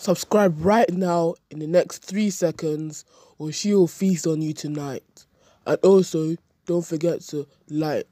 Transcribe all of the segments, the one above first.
Subscribe right now in the next 3 seconds or she will feast on you tonight. And also, don't forget to like.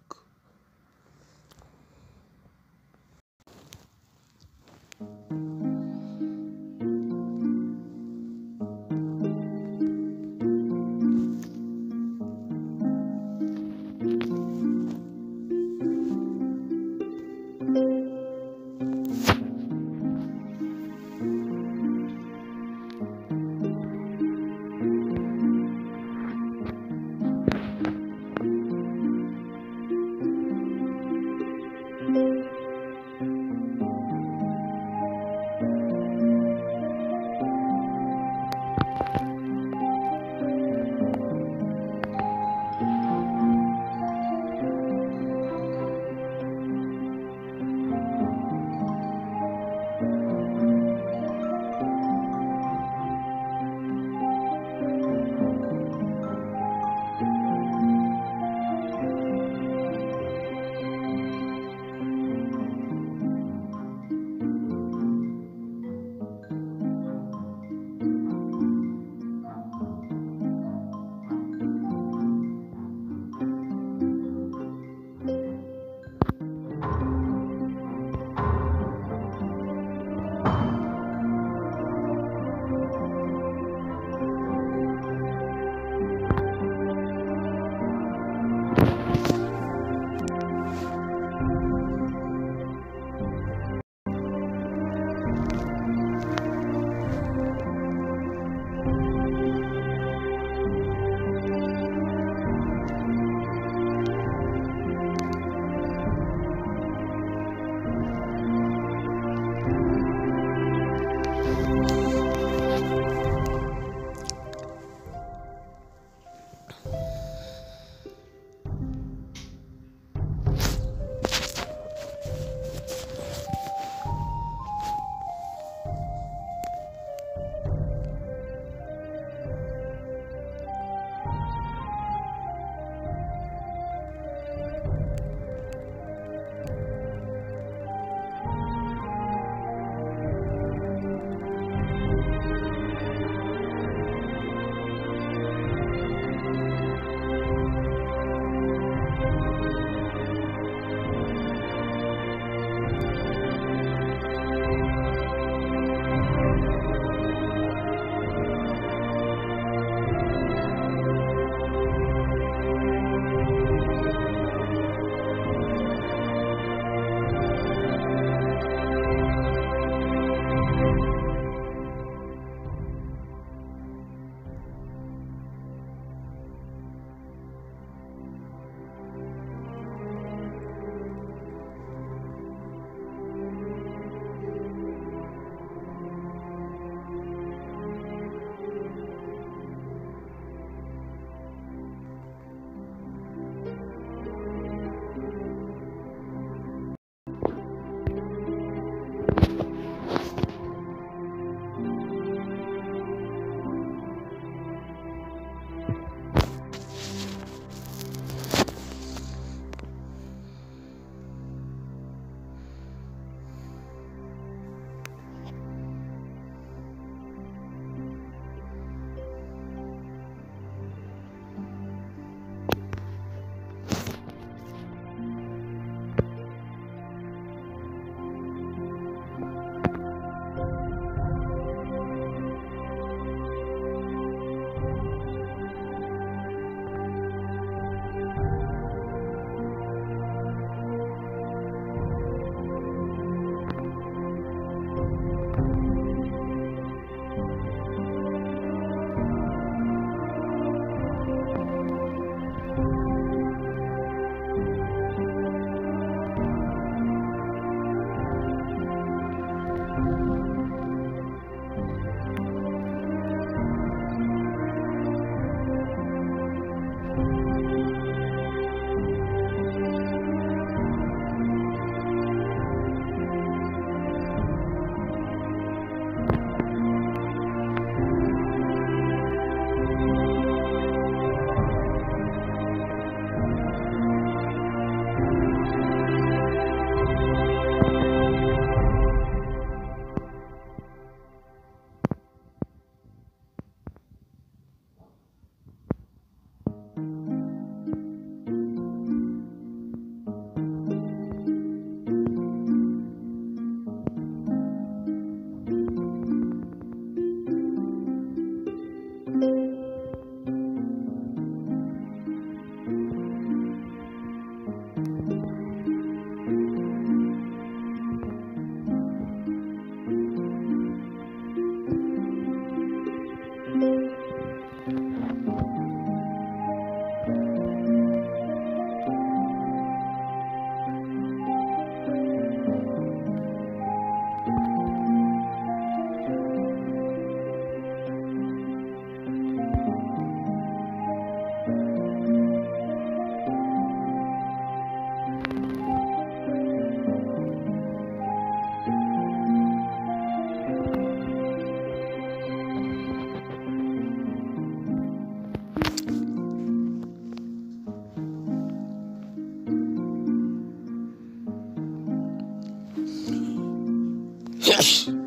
Yes!